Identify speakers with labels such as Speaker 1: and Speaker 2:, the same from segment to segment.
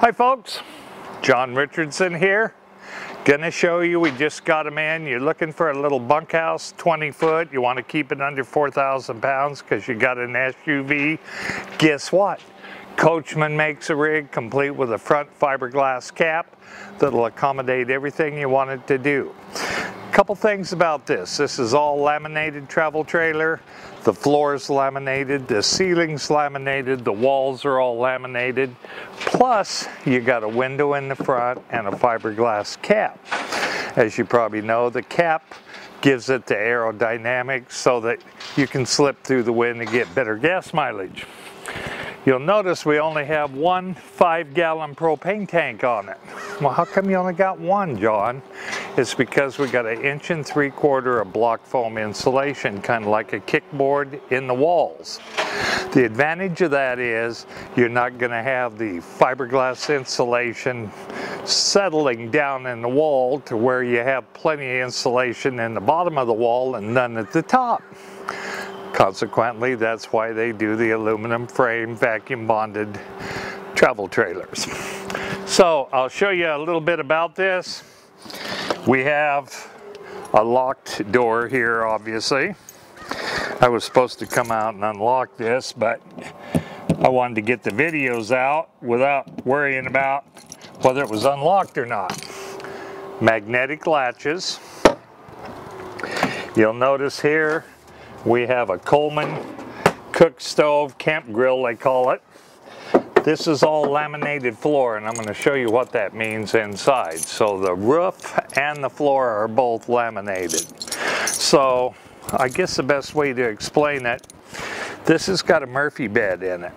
Speaker 1: Hi folks, John Richardson here. Gonna show you, we just got them in. You're looking for a little bunkhouse, 20 foot. You wanna keep it under 4,000 pounds because you got an SUV. Guess what? Coachmen makes a rig complete with a front fiberglass cap that'll accommodate everything you want it to do. Couple things about this. This is all laminated travel trailer. The floor is laminated, the ceiling's laminated, the walls are all laminated. Plus, you got a window in the front and a fiberglass cap. As you probably know, the cap gives it the aerodynamics so that you can slip through the wind and get better gas mileage. You'll notice we only have one five gallon propane tank on it. Well, how come you only got one, John? It's because we got an inch and three quarter of block foam insulation, kind of like a kickboard in the walls. The advantage of that is you're not going to have the fiberglass insulation settling down in the wall to where you have plenty of insulation in the bottom of the wall and none at the top. Consequently, that's why they do the aluminum frame vacuum bonded travel trailers. So I'll show you a little bit about this. We have a locked door here, obviously. I was supposed to come out and unlock this, but I wanted to get the videos out without worrying about whether it was unlocked or not. Magnetic latches. You'll notice here we have a Coleman cook stove, camp grill they call it. This is all laminated floor and I'm going to show you what that means inside. So the roof and the floor are both laminated. So I guess the best way to explain it, this has got a Murphy bed in it.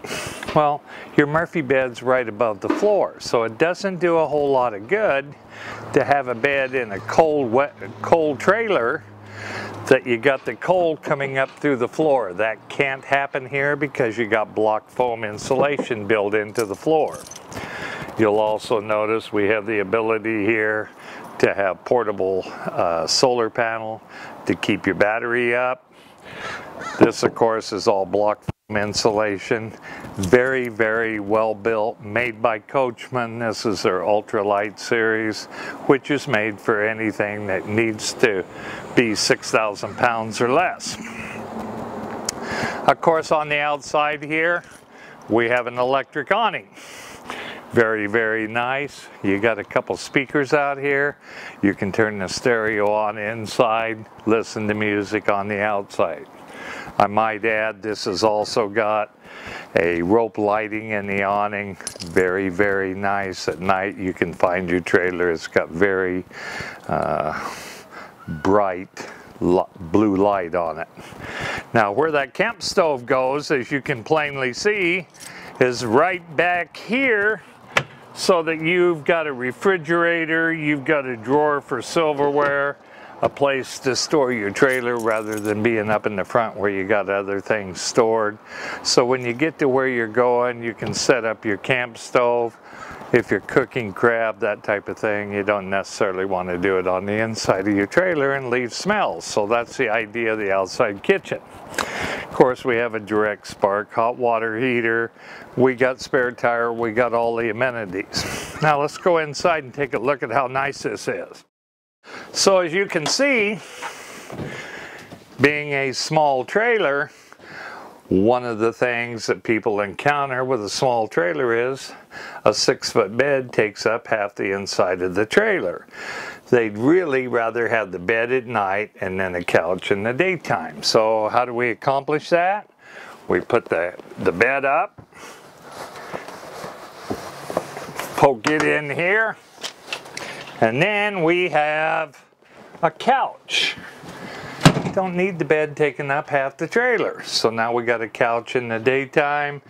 Speaker 1: Well, your Murphy bed's right above the floor, so it doesn't do a whole lot of good to have a bed in a cold, wet, cold trailer that you got the cold coming up through the floor. That can't happen here because you got block foam insulation built into the floor. You'll also notice we have the ability here to have portable uh, solar panel to keep your battery up. This of course is all block foam insulation. Very, very well built, made by Coachmen. This is their ultralight series, which is made for anything that needs to be 6,000 pounds or less. Of course, on the outside here, we have an electric awning. Very, very nice. You got a couple speakers out here. You can turn the stereo on inside, listen to music on the outside. I might add this has also got a rope lighting in the awning. Very, very nice. At night you can find your trailer. It's got very uh, bright blue light on it. Now where that camp stove goes, as you can plainly see, is right back here so that you've got a refrigerator, you've got a drawer for silverware, a place to store your trailer rather than being up in the front where you got other things stored. So when you get to where you're going, you can set up your camp stove. If you're cooking crab, that type of thing, you don't necessarily want to do it on the inside of your trailer and leave smells. So that's the idea of the outside kitchen. Of course, we have a direct spark hot water heater. We got spare tire. We got all the amenities. Now let's go inside and take a look at how nice this is. So as you can see, being a small trailer, one of the things that people encounter with a small trailer is a six foot bed takes up half the inside of the trailer. They'd really rather have the bed at night and then a couch in the daytime. So how do we accomplish that? We put the, the bed up, poke it in here, and then we have a couch. Don't need the bed taking up half the trailer. So now we got a couch in the daytime.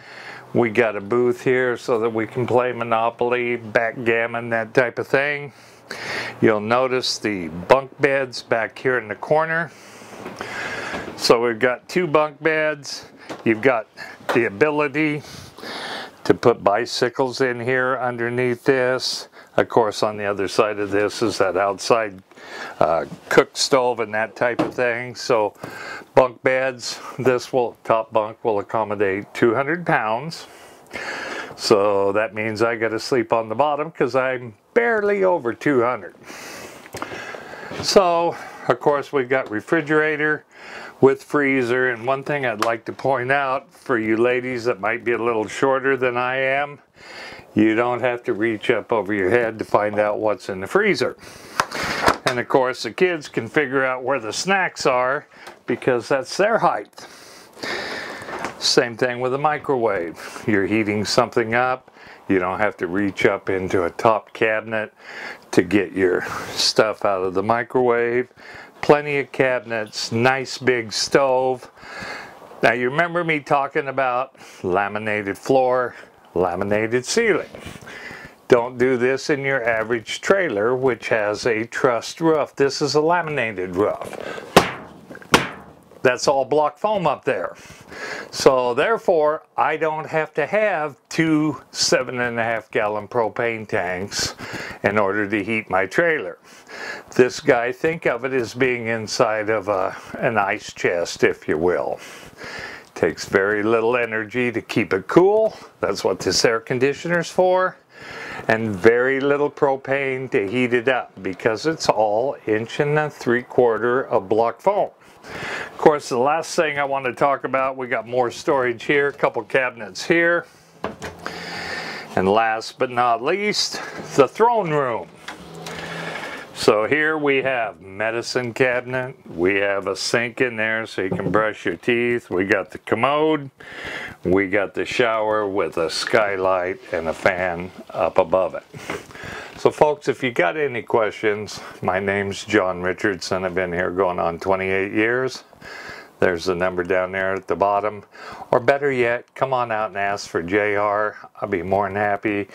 Speaker 1: We got a booth here so that we can play Monopoly, backgammon, that type of thing. You'll notice the bunk beds back here in the corner. So we've got two bunk beds. You've got the ability to put bicycles in here underneath this. Of course, on the other side of this is that outside uh, cook stove and that type of thing. So bunk beds, this will top bunk will accommodate 200 pounds. So that means I got to sleep on the bottom because I'm barely over 200. So, of course, we've got refrigerator with freezer. And one thing I'd like to point out for you ladies that might be a little shorter than I am, you don't have to reach up over your head to find out what's in the freezer. And of course, the kids can figure out where the snacks are because that's their height. Same thing with a microwave. You're heating something up, you don't have to reach up into a top cabinet to get your stuff out of the microwave. Plenty of cabinets, nice big stove. Now you remember me talking about laminated floor, laminated ceiling. Don't do this in your average trailer, which has a trussed roof. This is a laminated roof. That's all block foam up there. So therefore, I don't have to have two seven and a half gallon propane tanks in order to heat my trailer. This guy, think of it as being inside of a, an ice chest, if you will. Takes very little energy to keep it cool. That's what this air conditioner's for and very little propane to heat it up because it's all inch and a three quarter of block foam. Of course, the last thing I want to talk about, we got more storage here, a couple cabinets here. And last but not least, the throne room. So here we have medicine cabinet. We have a sink in there so you can brush your teeth. We got the commode. We got the shower with a skylight and a fan up above it. So folks, if you got any questions, my name's John Richardson. I've been here going on 28 years. There's the number down there at the bottom. Or better yet, come on out and ask for JR. I'll be more than happy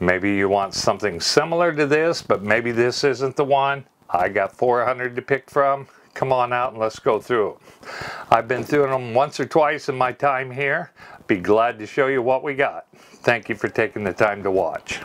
Speaker 1: Maybe you want something similar to this, but maybe this isn't the one. I got 400 to pick from. Come on out and let's go through them. I've been through them once or twice in my time here. Be glad to show you what we got. Thank you for taking the time to watch.